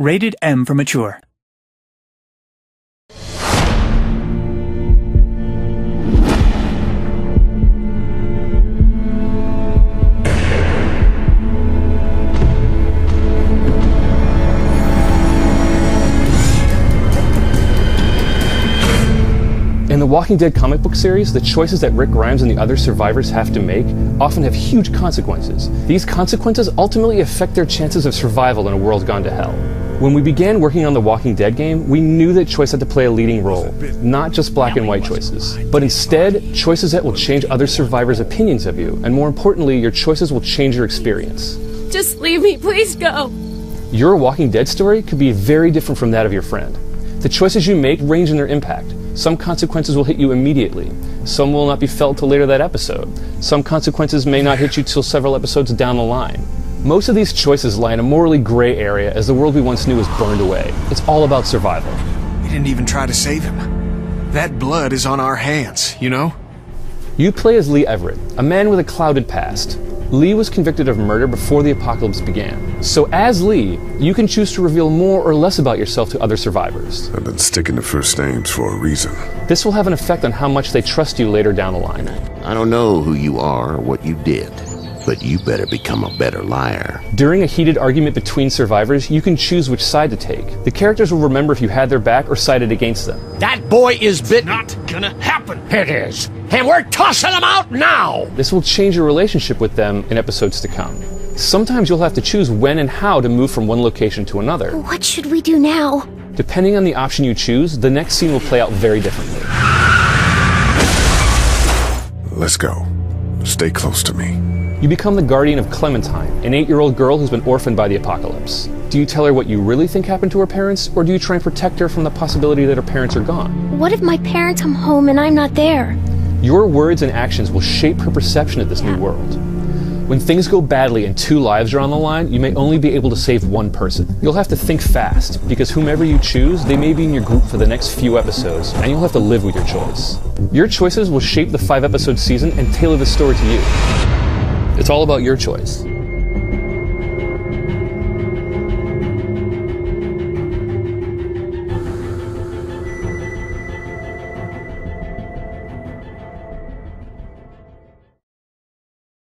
Rated M for Mature. In the Walking Dead comic book series, the choices that Rick Grimes and the other survivors have to make often have huge consequences. These consequences ultimately affect their chances of survival in a world gone to hell. When we began working on the Walking Dead game, we knew that choice had to play a leading role, not just black and white choices, but instead choices that will change other survivors' opinions of you, and more importantly, your choices will change your experience. Just leave me, please go. Your Walking Dead story could be very different from that of your friend. The choices you make range in their impact. Some consequences will hit you immediately. Some will not be felt till later that episode. Some consequences may not hit you till several episodes down the line. Most of these choices lie in a morally gray area as the world we once knew is burned away. It's all about survival. We didn't even try to save him. That blood is on our hands, you know? You play as Lee Everett, a man with a clouded past. Lee was convicted of murder before the apocalypse began. So, as Lee, you can choose to reveal more or less about yourself to other survivors. I've been sticking to first names for a reason. This will have an effect on how much they trust you later down the line. I don't know who you are or what you did, but you better become a better liar. During a heated argument between survivors, you can choose which side to take. The characters will remember if you had their back or sided against them. That boy is bitten. Not gonna happen. It is. And we're tossing them out now. This will change your relationship with them in episodes to come. Sometimes you'll have to choose when and how to move from one location to another. What should we do now? Depending on the option you choose, the next scene will play out very differently. Let's go. Stay close to me. You become the guardian of Clementine, an eight year old girl who's been orphaned by the apocalypse. Do you tell her what you really think happened to her parents, or do you try and protect her from the possibility that her parents are gone? What if my parents come home and I'm not there? Your words and actions will shape her perception of this new world. When things go badly and two lives are on the line, you may only be able to save one person. You'll have to think fast, because whomever you choose, they may be in your group for the next few episodes, and you'll have to live with your choice. Your choices will shape the five episode season and tailor the story to you. It's all about your choice.